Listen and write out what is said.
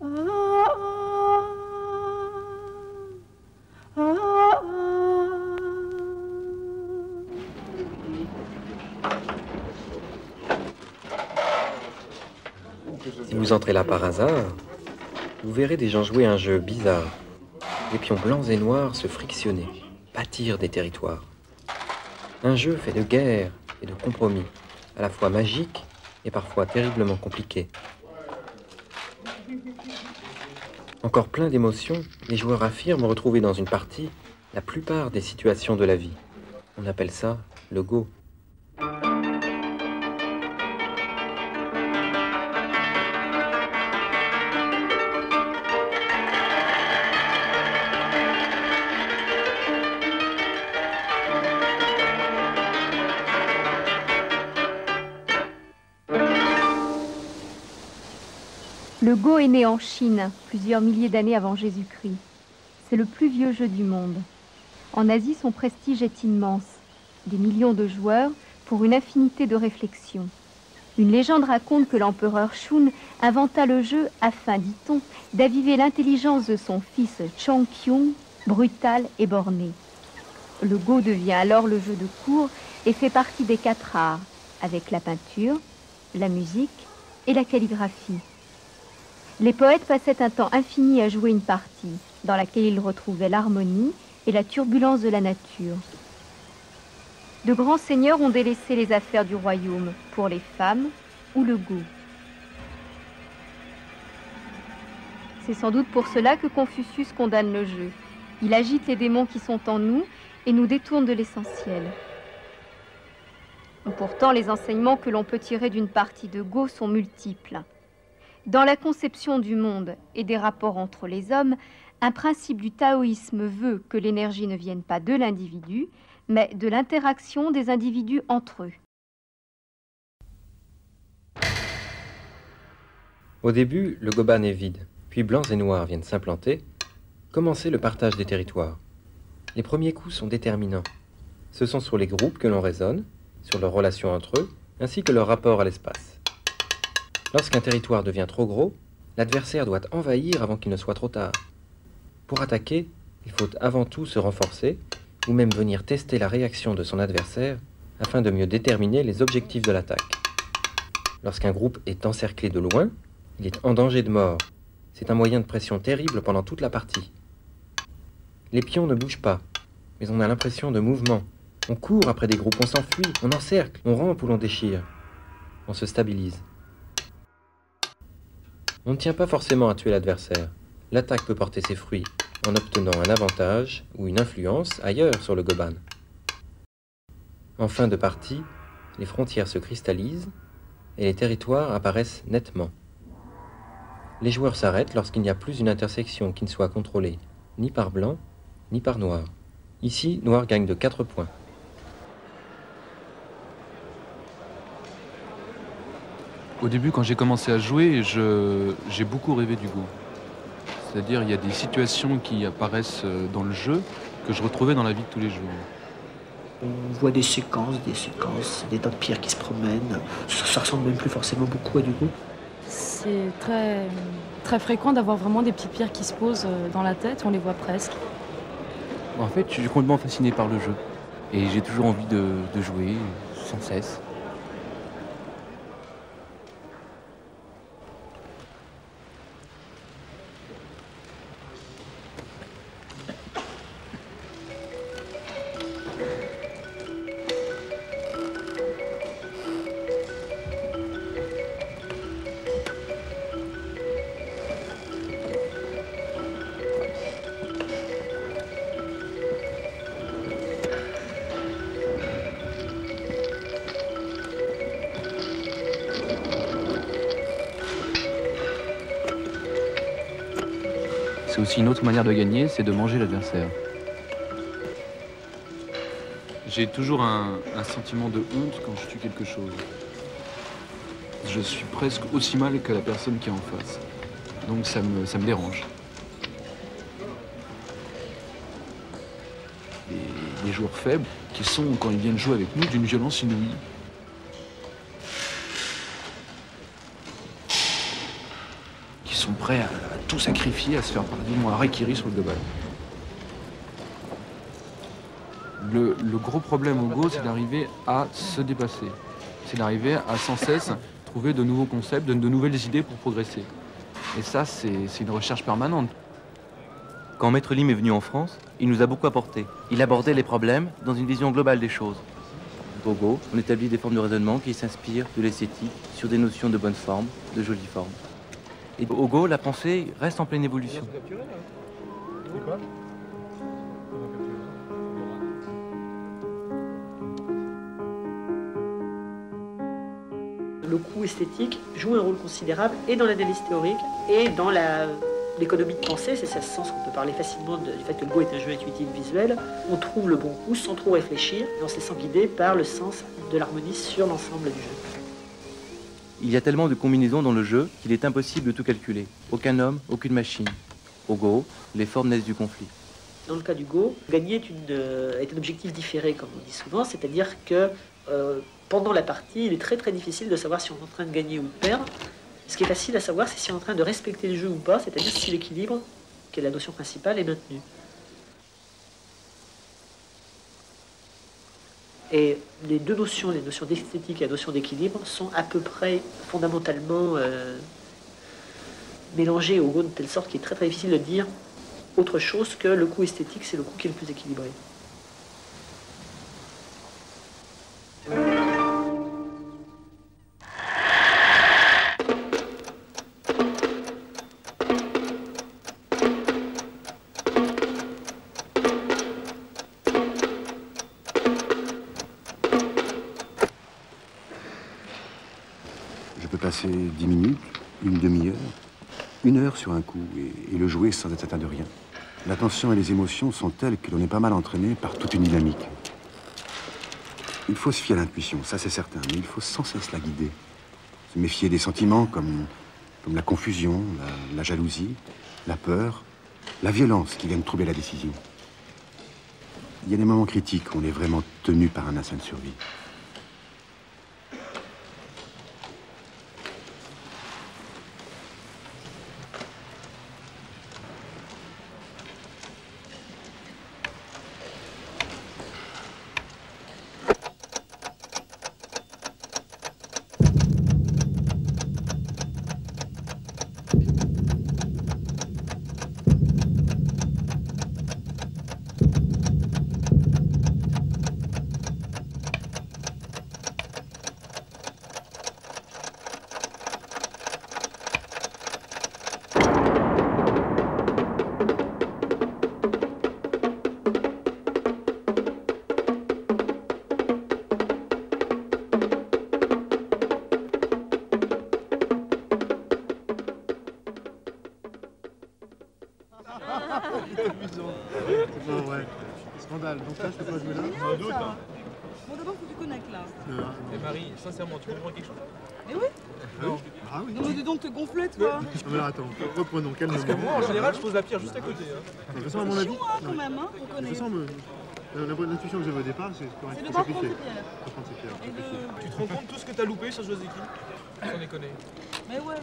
Si vous entrez là par hasard, vous verrez des gens jouer un jeu bizarre. Les pions blancs et noirs se frictionner, bâtir des territoires. Un jeu fait de guerre et de compromis, à la fois magique et parfois terriblement compliqué. Encore plein d'émotions, les joueurs affirment retrouver dans une partie la plupart des situations de la vie. On appelle ça le Go. Le Go est né en Chine, plusieurs milliers d'années avant Jésus-Christ. C'est le plus vieux jeu du monde. En Asie, son prestige est immense. Des millions de joueurs pour une infinité de réflexions. Une légende raconte que l'empereur Shun inventa le jeu afin, dit-on, d'aviver l'intelligence de son fils Chang Kyung, brutal et borné. Le Go devient alors le jeu de cour et fait partie des quatre arts, avec la peinture, la musique et la calligraphie. Les poètes passaient un temps infini à jouer une partie, dans laquelle ils retrouvaient l'harmonie et la turbulence de la nature. De grands seigneurs ont délaissé les affaires du royaume pour les femmes ou le goût. C'est sans doute pour cela que Confucius condamne le jeu. Il agite les démons qui sont en nous et nous détourne de l'essentiel. Pourtant, les enseignements que l'on peut tirer d'une partie de Go sont multiples. Dans la conception du monde et des rapports entre les hommes, un principe du taoïsme veut que l'énergie ne vienne pas de l'individu, mais de l'interaction des individus entre eux. Au début, le goban est vide, puis blancs et noirs viennent s'implanter, commencer le partage des territoires. Les premiers coups sont déterminants. Ce sont sur les groupes que l'on raisonne, sur leurs relations entre eux, ainsi que leur rapport à l'espace. Lorsqu'un territoire devient trop gros, l'adversaire doit envahir avant qu'il ne soit trop tard. Pour attaquer, il faut avant tout se renforcer ou même venir tester la réaction de son adversaire afin de mieux déterminer les objectifs de l'attaque. Lorsqu'un groupe est encerclé de loin, il est en danger de mort. C'est un moyen de pression terrible pendant toute la partie. Les pions ne bougent pas, mais on a l'impression de mouvement. On court après des groupes, on s'enfuit, on encercle, on rampe ou l'on déchire. On se stabilise. On ne tient pas forcément à tuer l'adversaire. L'attaque peut porter ses fruits en obtenant un avantage ou une influence ailleurs sur le goban. En fin de partie, les frontières se cristallisent et les territoires apparaissent nettement. Les joueurs s'arrêtent lorsqu'il n'y a plus une intersection qui ne soit contrôlée ni par blanc ni par noir. Ici, noir gagne de 4 points. Au début, quand j'ai commencé à jouer, j'ai beaucoup rêvé du Go. C'est-à-dire, il y a des situations qui apparaissent euh, dans le jeu que je retrouvais dans la vie de tous les jours. On voit des séquences, des séquences, des tas de pierres qui se promènent. Ça, ressemble même plus forcément beaucoup à du Go. C'est très, très fréquent d'avoir vraiment des petites pierres qui se posent euh, dans la tête, on les voit presque. En fait, je suis complètement fasciné par le jeu. Et j'ai toujours envie de jouer sans cesse. C'est aussi une autre manière de gagner, c'est de manger l'adversaire. J'ai toujours un, sentiment de honte quand je tue quelque chose. Je suis presque aussi mal que la personne qui est en face. Donc ça me, dérange. Les, joueurs faibles, qui sont, quand ils viennent jouer avec nous, d'une violence inouïe. prêt à, à tout sacrifier, à se faire paradigme un Kiri sur le Goban. Le, le gros problème au Go, c'est d'arriver à se dépasser. C'est d'arriver à sans cesse trouver de nouveaux concepts, de, de nouvelles idées pour progresser. Et ça, c'est c'est une recherche permanente. Quand Maître Lim est venu en France, il nous a beaucoup apporté. Il abordait les problèmes dans une vision globale des choses. Au Go, on établit des formes de raisonnement qui s'inspirent de l'esthétique sur des notions de bonne forme, de jolie forme. Et au Go, la pensée reste en pleine évolution. Le coût esthétique joue un rôle considérable et dans l'analyse théorique et dans l'économie de pensée. C'est ce sens qu'on peut parler facilement du fait que le Go est un jeu intuitif visuel. On trouve le bon coup sans trop réfléchir et en se laissant guider par le sens de l'harmonie sur l'ensemble du jeu. Il y a tellement de combinaisons dans le jeu qu'il est impossible de tout calculer. Aucun homme, aucune machine. Au Go, les formes naissent du conflit. Dans le cas du Go, gagner euh, est un objectif différé, comme on dit souvent, c'est-à-dire que euh, pendant la partie, il est très très difficile de savoir si on est en train de gagner ou de perdre. Ce qui est facile à savoir, c'est si on est en train de respecter le jeu ou pas, c'est-à-dire si l'équilibre, qui est la notion principale, est maintenu. Et les deux notions, les notions d'esthétique et la notion d'équilibre, sont à peu près fondamentalement euh, mélangées au Go de telle sorte qu'il est très très difficile de dire autre chose que le coût esthétique, c'est le coût qui est le plus équilibré. Passer dix minutes, une demi-heure, une heure sur un coup et, le jouer sans être atteint de rien. L'attention et les émotions sont telles que l'on est pas mal entraîné par toute une dynamique. Il faut se fier à l'intuition, ça c'est certain, mais il faut sans cesse la guider. Se méfier des sentiments comme, comme la confusion, la, la jalousie, la peur, la violence qui viennent troubler la décision. Il y a des moments critiques où on est vraiment tenu par un instinct de survie. Non, ouais. Scandale. Donc là, je peux pas jouer là Bon, d'abord, faut que tu connectes là. Euh, Mais Marie, sincèrement, tu comprends quelque chose? Mais oui non. Ah oui Non, mais dis donc, te gonfler, toi Non, mais là, attends, reprenons, calmement. Parce que moi, en général, je pose la pierre juste à côté. Hein. De toute façon, à mon avis, hein, non, quand même, hein, faut de toute connaître. façon, me- la, la bonne intuition que j'avais au départ, c'est ses pierres. Et de... Tu te rends compte de tout ce que t'as loupé sur Joséki Sans déconner. Mais ouais.